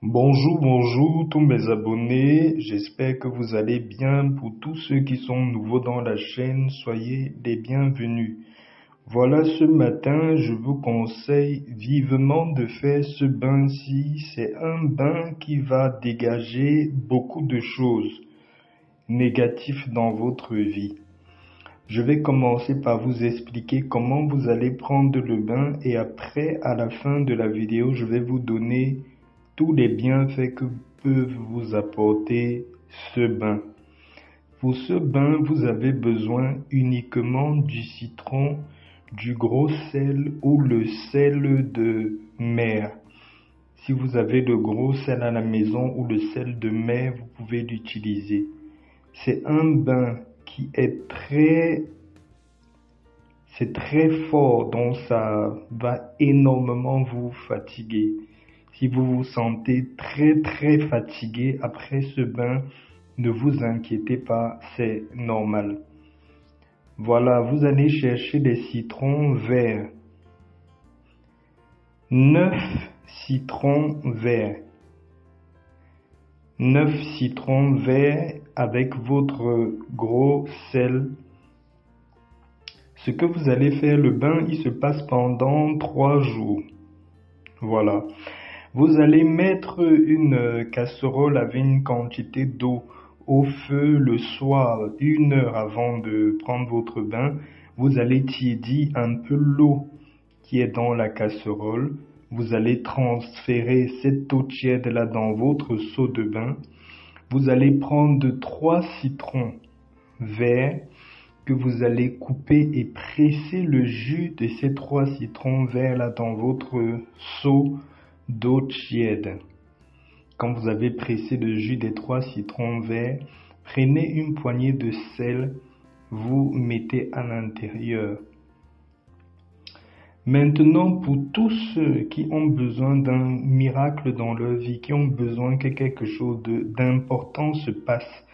Bonjour, bonjour tous mes abonnés, j'espère que vous allez bien. Pour tous ceux qui sont nouveaux dans la chaîne, soyez les bienvenus. Voilà, ce matin, je vous conseille vivement de faire ce bain-ci. C'est un bain qui va dégager beaucoup de choses négatives dans votre vie. Je vais commencer par vous expliquer comment vous allez prendre le bain et après, à la fin de la vidéo, je vais vous donner tous les bienfaits que peuvent vous apporter ce bain. Pour ce bain, vous avez besoin uniquement du citron, du gros sel ou le sel de mer. Si vous avez le gros sel à la maison ou le sel de mer, vous pouvez l'utiliser. C'est un bain qui est très très fort donc ça va énormément vous fatiguer. Si vous vous sentez très très fatigué après ce bain, ne vous inquiétez pas, c'est normal. Voilà, vous allez chercher des citrons verts. 9 citrons verts. 9 citrons verts avec votre gros sel. Ce que vous allez faire, le bain, il se passe pendant 3 jours. Voilà. Vous allez mettre une casserole avec une quantité d'eau au feu le soir, une heure avant de prendre votre bain. Vous allez tiédir un peu l'eau qui est dans la casserole. Vous allez transférer cette eau tiède là dans votre seau de bain. Vous allez prendre trois citrons verts que vous allez couper et presser le jus de ces trois citrons verts là dans votre seau d'eau tiède. Quand vous avez pressé le jus des trois citrons verts, prenez une poignée de sel, vous mettez à l'intérieur. Maintenant, pour tous ceux qui ont besoin d'un miracle dans leur vie, qui ont besoin que quelque chose d'important se passe,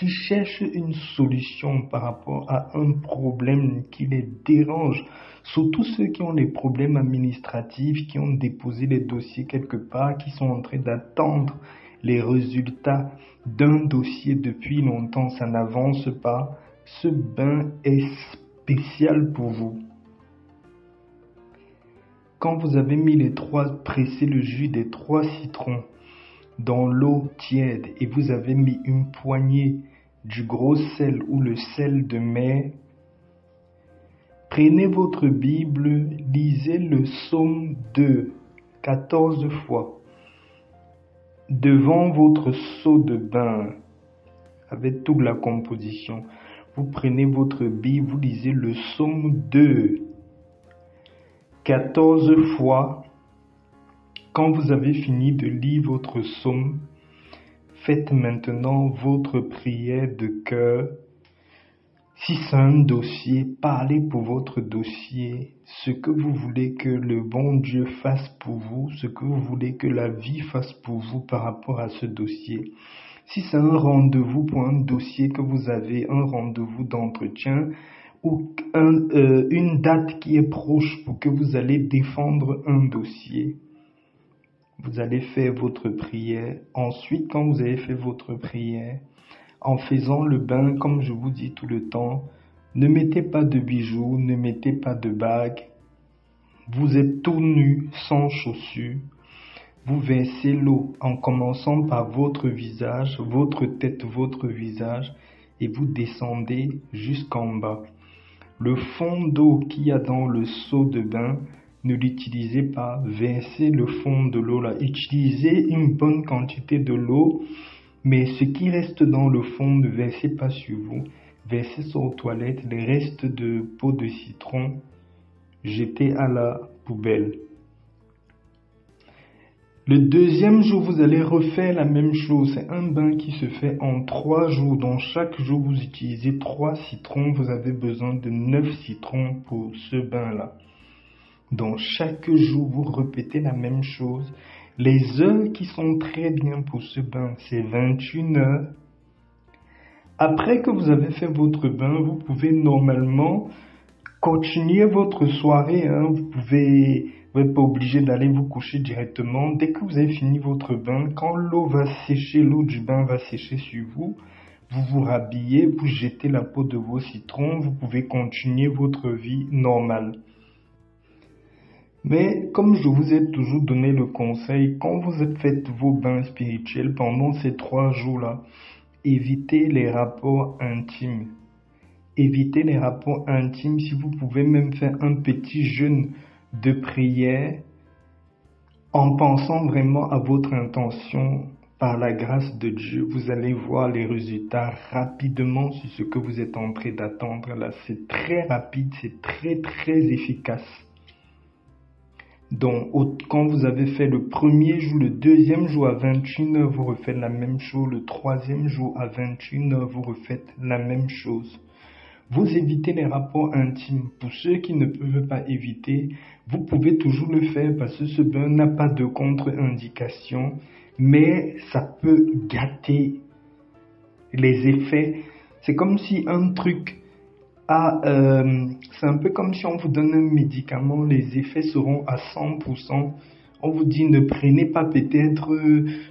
qui cherchent une solution par rapport à un problème qui les dérange, surtout ceux qui ont des problèmes administratifs, qui ont déposé les dossiers quelque part, qui sont en train d'attendre les résultats d'un dossier depuis longtemps, ça n'avance pas, ce bain est spécial pour vous. Quand vous avez mis les trois, pressé le jus des trois citrons dans l'eau tiède et vous avez mis une poignée du gros sel ou le sel de mer, prenez votre Bible, lisez le psaume 2, 14 fois, devant votre seau de bain, avec toute la composition. Vous prenez votre Bible, vous lisez le psaume 2, 14 fois. Quand vous avez fini de lire votre psaume, Faites maintenant votre prière de cœur. Si c'est un dossier, parlez pour votre dossier ce que vous voulez que le bon Dieu fasse pour vous, ce que vous voulez que la vie fasse pour vous par rapport à ce dossier. Si c'est un rendez-vous pour un dossier que vous avez, un rendez-vous d'entretien ou euh, une date qui est proche pour que vous allez défendre un dossier, vous allez faire votre prière. Ensuite, quand vous avez fait votre prière, en faisant le bain, comme je vous dis tout le temps, ne mettez pas de bijoux, ne mettez pas de bagues. Vous êtes tout nu, sans chaussures. Vous versez l'eau en commençant par votre visage, votre tête, votre visage, et vous descendez jusqu'en bas. Le fond d'eau qu'il y a dans le seau de bain, ne l'utilisez pas, versez le fond de l'eau là, utilisez une bonne quantité de l'eau, mais ce qui reste dans le fond ne versez pas sur vous, versez sur vos toilettes les restes de peau de citron, jetez à la poubelle. Le deuxième jour, vous allez refaire la même chose. C'est un bain qui se fait en trois jours. Donc chaque jour, vous utilisez trois citrons. Vous avez besoin de neuf citrons pour ce bain-là. Donc chaque jour, vous répétez la même chose. Les heures qui sont très bien pour ce bain, c'est 21 heures. Après que vous avez fait votre bain, vous pouvez normalement continuer votre soirée. Hein. Vous pouvez Vous n'êtes pas obligé d'aller vous coucher directement. Dès que vous avez fini votre bain, quand l'eau va sécher, l'eau du bain va sécher sur vous, vous vous rhabillez, vous jetez la peau de vos citrons, vous pouvez continuer votre vie normale. Mais comme je vous ai toujours donné le conseil, quand vous faites vos bains spirituels pendant ces trois jours-là, évitez les rapports intimes. Évitez les rapports intimes si vous pouvez même faire un petit jeûne de prière en pensant vraiment à votre intention par la grâce de Dieu, vous allez voir les résultats rapidement sur ce que vous êtes en train d'attendre là. C'est très rapide, c'est très très efficace. Donc, quand vous avez fait le premier jour, le deuxième jour à 21h, vous refaites la même chose. Le troisième jour à 21h, vous refaites la même chose. Vous évitez les rapports intimes. Pour ceux qui ne peuvent pas éviter, vous pouvez toujours le faire parce que ce bain n'a pas de contre-indication, mais ça peut gâter les effets. C'est comme si un truc a... Euh, c'est un peu comme si on vous donne un médicament, les effets seront à 100% on vous dit ne prenez pas peut-être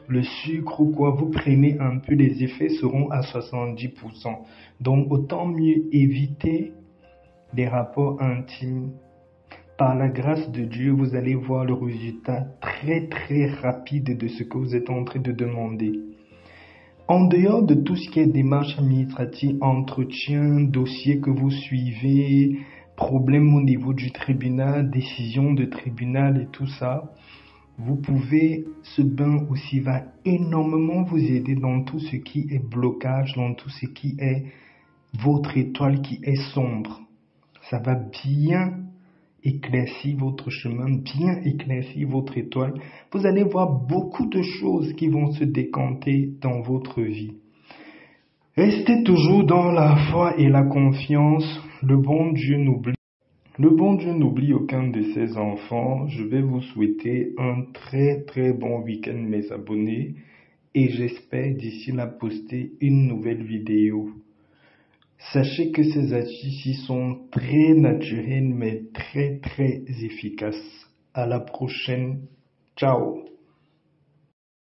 le sucre ou quoi, vous prenez un peu, les effets seront à 70%. Donc autant mieux éviter les rapports intimes. Par la grâce de Dieu, vous allez voir le résultat très très rapide de ce que vous êtes en train de demander. En dehors de tout ce qui est démarche administrative, entretien, dossier que vous suivez, problème au niveau du tribunal, décision de tribunal et tout ça, vous pouvez, ce bain aussi va énormément vous aider dans tout ce qui est blocage, dans tout ce qui est votre étoile qui est sombre. Ça va bien éclaircir votre chemin, bien éclaircir votre étoile. Vous allez voir beaucoup de choses qui vont se décanter dans votre vie. Restez toujours dans la foi et la confiance. Le bon Dieu n'oublie le bon Dieu n'oublie aucun de ses enfants. Je vais vous souhaiter un très très bon week-end mes abonnés et j'espère d'ici là poster une nouvelle vidéo. Sachez que ces astuces sont très naturelles mais très très efficaces. À la prochaine. Ciao